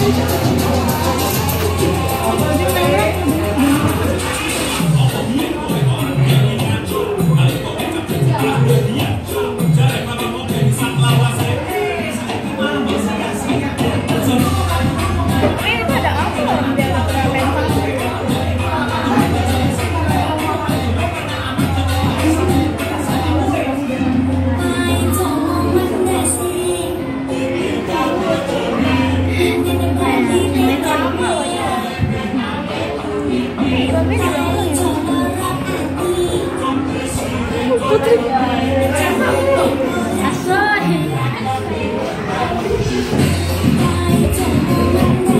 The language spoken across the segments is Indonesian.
I'm gonna go to the Putri.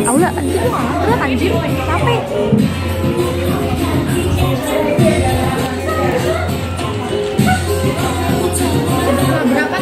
Aula, berat anjir, capek. Berapa?